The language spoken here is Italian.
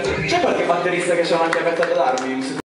c'è qualche batterista che c'ha a chiavetta d'armi?